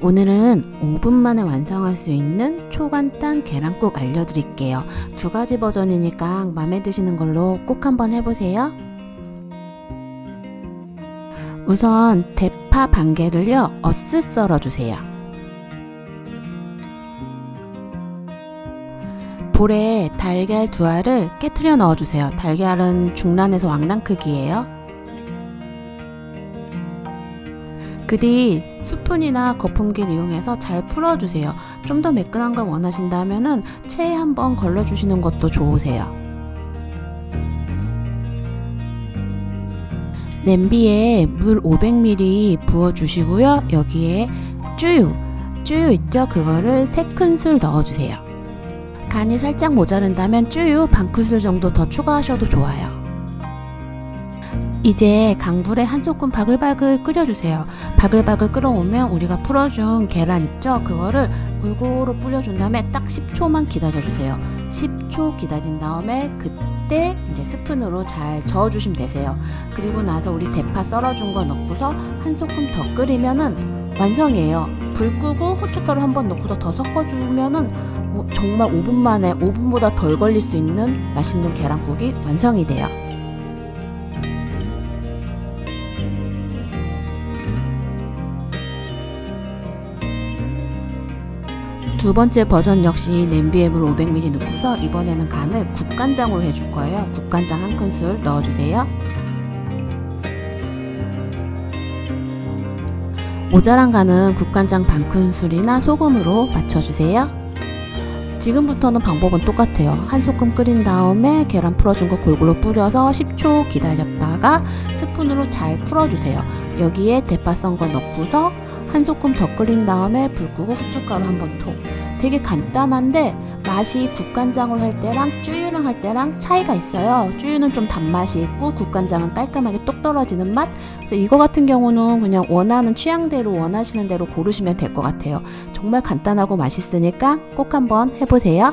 오늘은 5분 만에 완성할 수 있는 초간단 계란국 알려드릴게요. 두 가지 버전이니까 마음에 드시는 걸로 꼭 한번 해보세요. 우선 대파 반 개를요, 어스 썰어주세요. 볼에 달걀 두 알을 깨트려 넣어주세요. 달걀은 중란에서 왕란 크기예요. 그뒤 스푼이나 거품기를 이용해서 잘 풀어주세요. 좀 더 매끈한 걸 원하신다면 체에 한번 걸러주시는 것도 좋으세요. 냄비에 물 500ml 부어주시고요. 여기에 쭈유, 쭈유 있죠? 그거를 3큰술 넣어주세요. 간이 살짝 모자른다면 쭈유 반 큰술 정도 더 추가하셔도 좋아요. 이제 강불에 한 소끔 바글바글 끓여주세요. 바글바글 끓어오면 우리가 풀어준 계란 있죠? 그거를 골고루 뿌려준 다음에 딱 10초만 기다려주세요. 10초 기다린 다음에 그때 이제 스푼으로 잘 저어주시면 되세요. 그리고 나서 우리 대파 썰어준 거 넣고서 한 소끔 더 끓이면은 완성이에요. 불 끄고 후춧가루 한 번 넣고서 더 섞어주면은 뭐 정말 5분 만에 5분보다 덜 걸릴 수 있는 맛있는 계란국이 완성이 돼요. 두 번째 버전 역시 냄비에 물 500ml 넣고서 이번에는 간을 국간장으로 해줄 거예요. 국간장 한 큰술 넣어주세요. 모자란 간은 국간장 반 큰술이나 소금으로 맞춰주세요. 지금부터는 방법은 똑같아요. 한 소끔 끓인 다음에 계란 풀어준 거 골고루 뿌려서 10초 기다렸다가 스푼으로 잘 풀어주세요. 여기에 대파 썬 거 넣고서 한 소끔 더 끓인 다음에 불 끄고 후춧가루 한 번 통. 되게 간단한데 맛이 국간장으로 할 때랑 쭈유랑 할 때랑 차이가 있어요. 쭈유는 좀 단맛이 있고 국간장은 깔끔하게 똑 떨어지는 맛. 그래서 이거 같은 경우는 그냥 원하는 취향대로 원하시는 대로 고르시면 될 것 같아요. 정말 간단하고 맛있으니까 꼭 한번 해보세요.